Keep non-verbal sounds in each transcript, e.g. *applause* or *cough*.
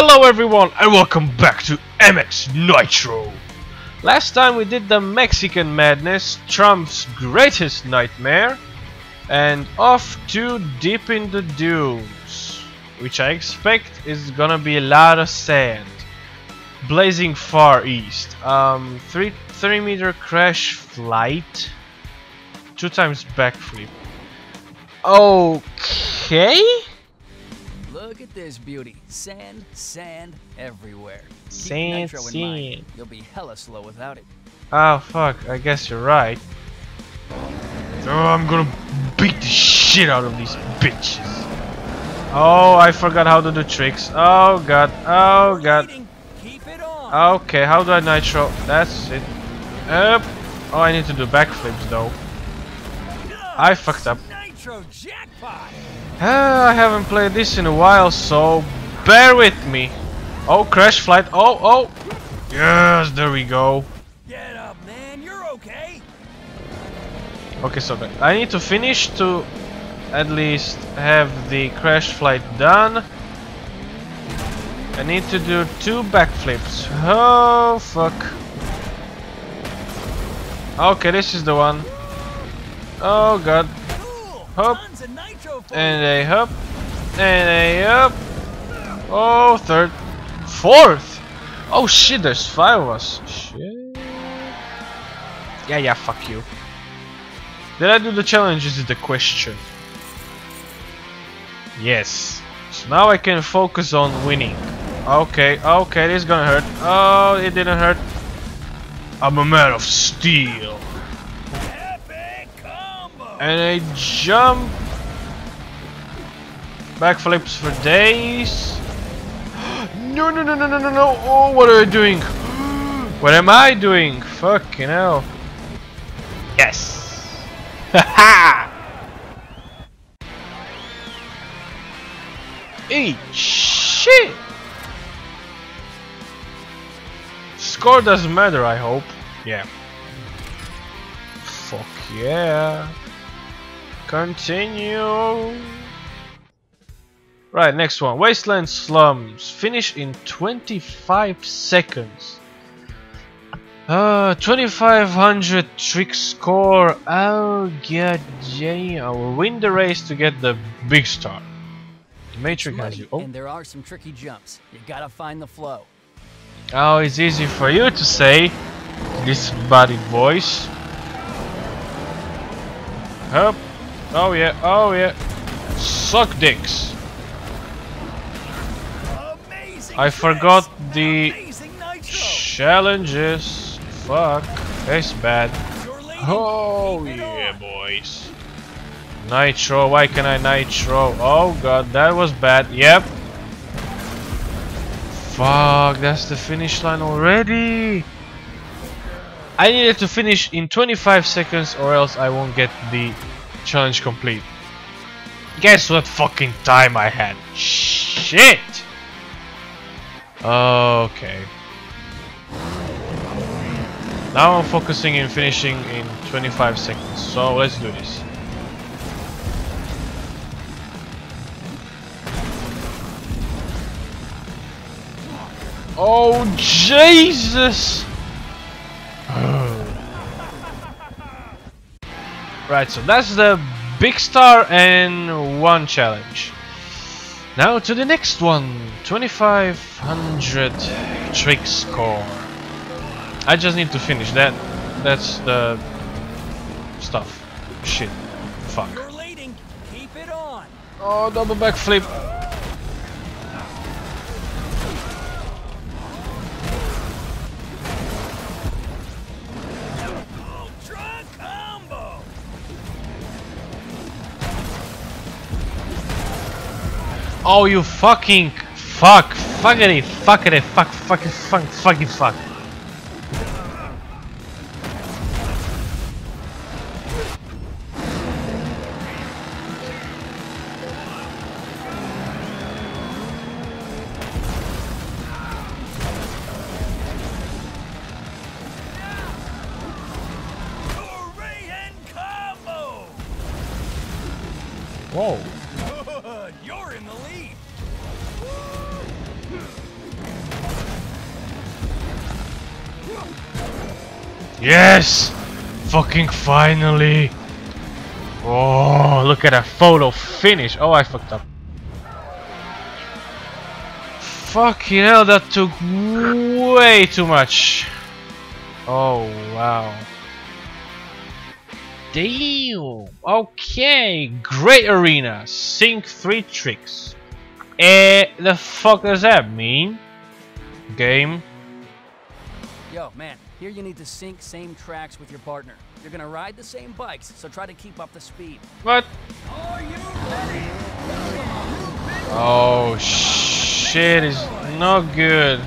Hello everyone and welcome back to MX Nitro! Last time we did the Mexican Madness, Trump's greatest nightmare, and off to Deep in the Dunes, which I expect is gonna be a lot of sand. Blazing far east, um, 3, 3 meter crash flight, 2 times backflip. Okay? Look at this beauty. Sand, sand everywhere. Keep Sand, nitro in mind. sand. You'll be hella slow without it. Oh fuck, I guess you're right. Oh, I'm gonna beat the shit out of these bitches. Oh, I forgot how to do tricks. Oh god, oh god. Overheating. Keep it on. Okay, how do I nitro? That's it. Up. Oh, I need to do backflips though. I fucked up. Nitro jackpot. Ah, I haven't played this in a while, so bear with me. Oh, crash flight. Oh, oh. Yes, there we go. Get up, man. You're okay. Okay, so I need to finish to at least have the crash flight done. I need to do two backflips. Oh, fuck. Okay, this is the one. Oh, God. Hop. And a hop. And a up. Oh, third. Fourth! Oh shit, there's five of us. Shit. Yeah, yeah, fuck you. Did I do the challenge is it the question? Yes. So now I can focus on winning. Okay, okay, this is gonna hurt. Oh, it didn't hurt. I'm a man of steel. And a jump. Backflips for days. *gasps* No, no, no, no, no, no, no. Oh, what are you doing? *gasps* What am I doing? Fucking hell. Yes. *laughs* Haha. Eat shit. Score doesn't matter, I hope. Yeah. Fuck yeah. Continue. Right, next one. Wasteland Slums. Finish in 25 seconds. Uh, 2500 trick score. I'll get I will win the race to get the big star. The Matrix has you. Oh, And there are some tricky jumps. You gotta find the flow. oh, it's easy for you to say. This body voice. Up. Oh yeah. Oh yeah. Suck dicks. Amazing. I forgot the challenges. Fuck. That's bad. Oh yeah, boys. Nitro. Why can I nitro? Oh god, that was bad. Yep. Fuck. That's the finish line already. I needed to finish in 25 seconds or else I won't get the challenge complete. Guess what fucking time I had? Shit! Okay. Now I'm focusing in finishing in 25 seconds, so let's do this. Oh Jesus! Right, so that's the big star and one challenge. Now to the next one, 2500 trick score. I just need to finish that. That's the stuff. Shit. Fuck. You're leading. Keep it on. Oh, double backflip. Oh, you fucking fuck. Fuckity, fuckity, fuck, fucking, fuck, fucking, fuck. Korean combo. Whoa. We're in the lead. Yes! Fucking finally! Oh, look at that photo finish. Oh, I fucked up. Fucking hell, that took way too much. Oh, wow. Damn. Okay, great arena. Sync three tricks. Eh, the fuck does that mean? Game. Yo, man, here you need to sync same tracks with your partner. You're gonna ride the same bikes, so try to keep up the speed. What? Are you ready? Oh shit is not good.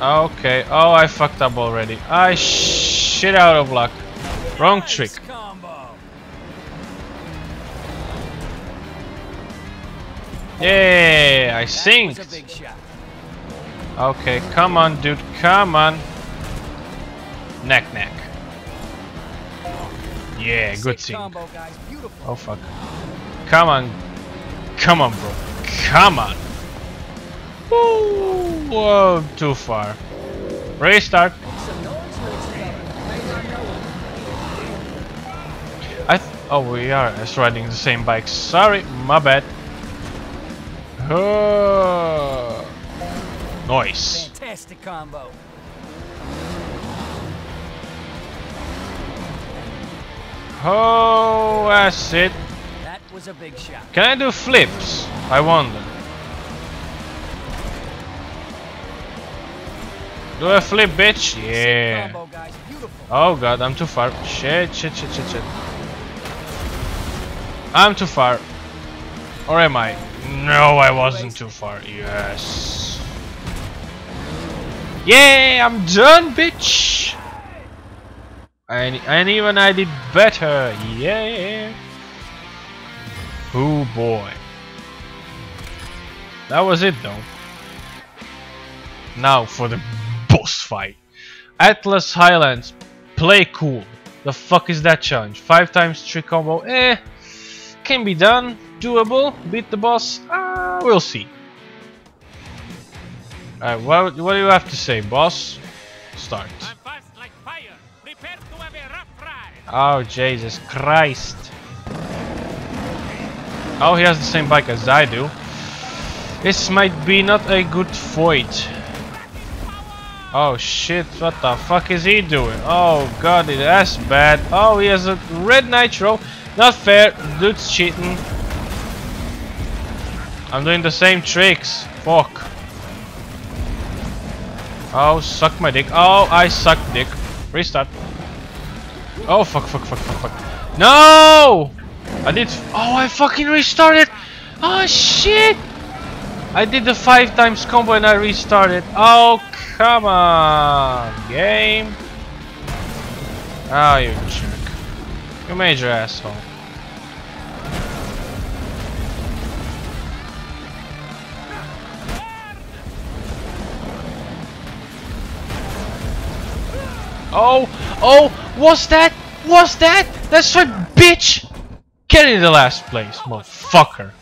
Okay. Oh, I fucked up already. I shit out of luck. Wrong Nice trick. Combo. Yeah, I That was a synced. Okay, come on, dude, come on. Neck, neck. Yeah, good Sick sync. combo, guys. Beautiful. Oh fuck. Come on. Come on, bro. Come on. Woo! Whoa, too far. Restart. Oh, we are just riding the same bike. Sorry, my bad. Oh. Nice. Fantastic combo. Oh, that's it. That was a big shot. Can I do flips? I wonder. Do a flip, bitch? Yeah. Oh god, I'm too far. Shit, shit, shit, shit, shit. I'm too far. Or am I? No, I wasn't too far. Yes. Yeah, I'm done, bitch. And, and even I did better. Yeah. Oh boy. That was it though. Now for the boss fight. Atlas Highlands. Play cool. The fuck is that challenge? Five times 3 combo. Eh. Can be done. Doable. Beat the boss. Ah, we'll see. Alright, what, what do you have to say, boss? Start. I'm fast like fire. Prepare to have a rough ride. Oh, Jesus Christ. Oh, he has the same bike as I do. This might be not a good fight. Oh shit, what the fuck is he doing? Oh god, that's bad. Oh, he has a red nitro. Not fair. Dude's cheating. I'm doing the same tricks. Fuck. Oh, suck my dick. Oh, I suck dick. Restart. Oh, fuck, fuck, fuck, fuck, fuck. No! I did. Oh, I fucking restarted. Oh, shit! I did the five times combo and I restarted. Oh, come on, game. Oh, you jerk. You major asshole. Oh, oh, was that? Was that? That's right, bitch! Get in the last place, motherfucker.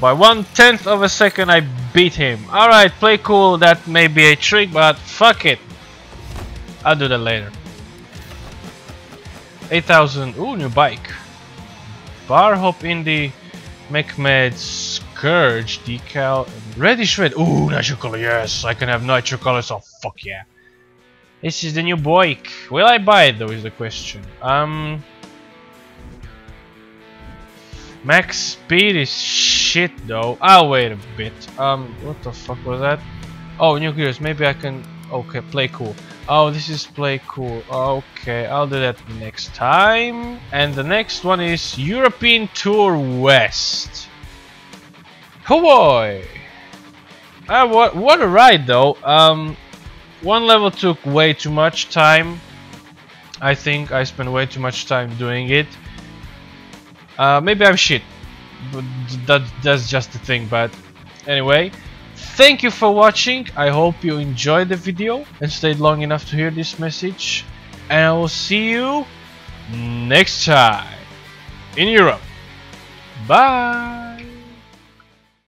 By one tenth of a second, I beat him. Alright, play cool. That may be a trick, but fuck it. I'll do that later. 8000. Ooh, new bike. Bar hop in the McMed Scourge decal. Ready shred. Ooh, nitro color. Yes, I can have nitro colors. Oh, fuck yeah. This is the new bike. Will I buy it though? Is the question. Um. Max speed is shit though. I'll wait a bit. Um, what the fuck was that? Oh, new gears. Maybe I can. Okay, play cool. Oh, this is play cool. Okay, I'll do that next time. And the next one is European Tour West. Boy! Ah, what what a ride though. Um, one level took way too much time. I think I spent way too much time doing it. Uh, maybe I'm shit. But that, that's just the thing. But anyway, thank you for watching. I hope you enjoyed the video and stayed long enough to hear this message. And I will see you next time in Europe. Bye.